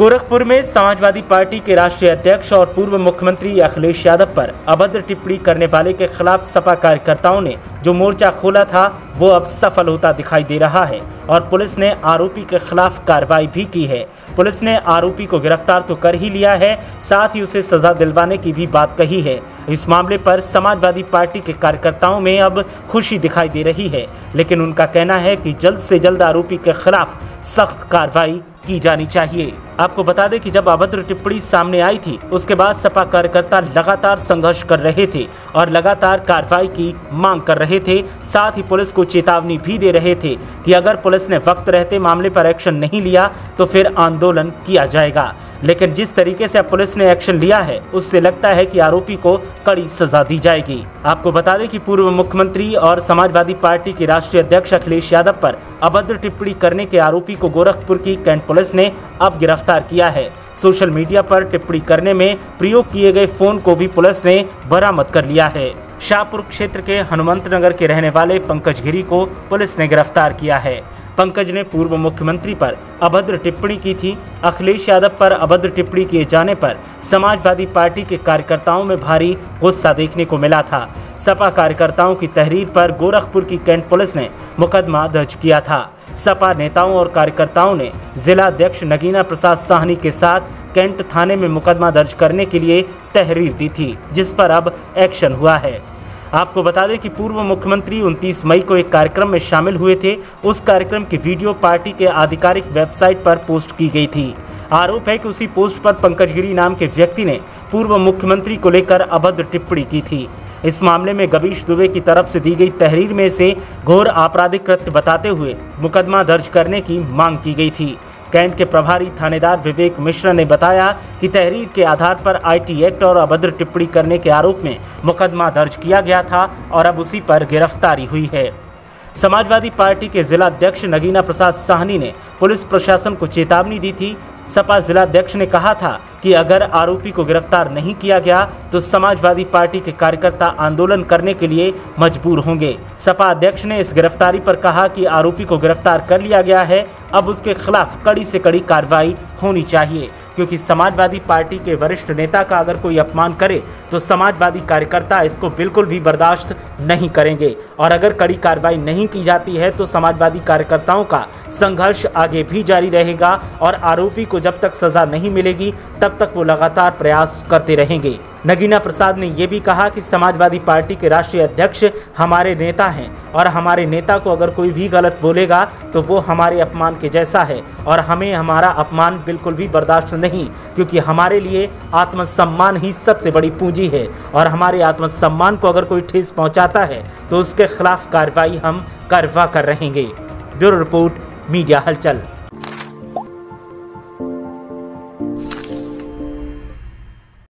गोरखपुर में समाजवादी पार्टी के राष्ट्रीय अध्यक्ष और पूर्व मुख्यमंत्री अखिलेश यादव पर अभद्र टिप्पणी करने वाले के खिलाफ सपा कार्यकर्ताओं ने जो मोर्चा खोला था, वो अब सफल होता दिखाई दे रहा है और पुलिस ने आरोपी के खिलाफ कार्रवाई भी की है। पुलिस ने आरोपी को गिरफ़्तार तो कर ही लिया है, साथ ही उसे सजा दिलवाने की भी बात कही है। इस मामले पर समाजवादी पार्टी के कार्यकर्ताओं में अब खुशी दिखाई दे रही है, लेकिन उनका कहना है कि जल्द से जल्द आरोपी के खिलाफ सख्त कार्रवाई की जानी चाहिए। आपको बता दें कि जब अभद्र टिप्पणी सामने आई थी, उसके बाद सपा कार्यकर्ता लगातार संघर्ष कर रहे थे और लगातार कार्रवाई की मांग कर रहे थे। साथ ही पुलिस को चेतावनी भी दे रहे थे कि अगर पुलिस ने वक्त रहते मामले पर एक्शन नहीं लिया तो फिर आंदोलन किया जाएगा। लेकिन जिस तरीके से पुलिस ने एक्शन लिया है, उससे लगता है कि आरोपी को कड़ी सजा दी जाएगी। आपको बता दें कि पूर्व मुख्यमंत्री और समाजवादी पार्टी के राष्ट्रीय अध्यक्ष अखिलेश यादव पर अभद्र टिप्पणी करने के आरोपी को गोरखपुर की कैंट पुलिस ने अब गिरफ़्तार किया है। सोशल मीडिया पर टिप्पणी करने में प्रयोग किए गए फ़ोन को भी पुलिस ने बरामद कर लिया है। शाहपुर क्षेत्र के हनुमंत नगर के रहने वाले पंकज गिरी को पुलिस ने गिरफ़्तार किया है। पंकज ने पूर्व मुख्यमंत्री पर अभद्र टिप्पणी की थी। अखिलेश यादव पर अभद्र टिप्पणी किए जाने पर समाजवादी पार्टी के कार्यकर्ताओं में भारी गुस्सा देखने को मिला था। सपा कार्यकर्ताओं की तहरीर पर गोरखपुर की कैंट पुलिस ने मुकदमा दर्ज किया था। सपा नेताओं और कार्यकर्ताओं ने जिला अध्यक्ष नगीना प्रसाद साहनी के साथ कैंट थाने में मुकदमा दर्ज करने के लिए तहरीर दी थी, जिस पर अब एक्शन हुआ है। आपको बता दें कि पूर्व मुख्यमंत्री 29 मई को एक कार्यक्रम में शामिल हुए थे। उस कार्यक्रम की वीडियो पार्टी के आधिकारिक वेबसाइट पर पोस्ट की गई थी। आरोप है कि उसी पोस्ट पर पंकज गिरी नाम के व्यक्ति ने पूर्व मुख्यमंत्री को लेकर अभद्र टिप्पणी की थी। इस मामले में गबीश दुबे की तरफ़ से दी गई तहरीर में से घोर आपराधिक कृत्य बताते हुए मुकदमा दर्ज करने की मांग की गई थी। कैंट के प्रभारी थानेदार विवेक मिश्रा ने बताया कि तहरीर के आधार पर आईटी एक्ट और अभद्र टिप्पणी करने के आरोप में मुकदमा दर्ज किया गया था और अब उसी पर गिरफ्तारी हुई है। समाजवादी पार्टी के जिला अध्यक्ष नगीना प्रसाद साहनी ने पुलिस प्रशासन को चेतावनी दी थी। सपा जिलाध्यक्ष ने कहा था कि अगर आरोपी को गिरफ़्तार नहीं किया गया तो समाजवादी पार्टी के कार्यकर्ता आंदोलन करने के लिए मजबूर होंगे। सपा अध्यक्ष ने इस गिरफ्तारी पर कहा कि आरोपी को गिरफ़्तार कर लिया गया है। अब उसके खिलाफ कड़ी से कड़ी कार्रवाई होनी चाहिए, क्योंकि समाजवादी पार्टी के वरिष्ठ नेता का अगर कोई अपमान करे तो समाजवादी कार्यकर्ता इसको बिल्कुल भी बर्दाश्त नहीं करेंगे। और अगर कड़ी कार्रवाई नहीं की जाती है तो समाजवादी कार्यकर्ताओं का संघर्ष आगे भी जारी रहेगा, और आरोपी को जब तक सजा नहीं मिलेगी, तब तक वो लगातार प्रयास करते रहेंगे। नगीना प्रसाद ने यह भी कहा कि समाजवादी पार्टी के राष्ट्रीय अध्यक्ष हमारे नेता हैं और हमारे नेता को अगर कोई भी गलत बोलेगा तो वो हमारे अपमान के जैसा है और हमें हमारा अपमान बिल्कुल भी बर्दाश्त नहीं, क्योंकि हमारे लिए आत्मसम्मान ही सबसे बड़ी पूंजी है और हमारे आत्मसम्मान को अगर कोई ठेस पहुँचाता है तो उसके खिलाफ कार्रवाई हम करवा कर रहेंगे। ब्यूरो रिपोर्ट, मीडिया हलचल।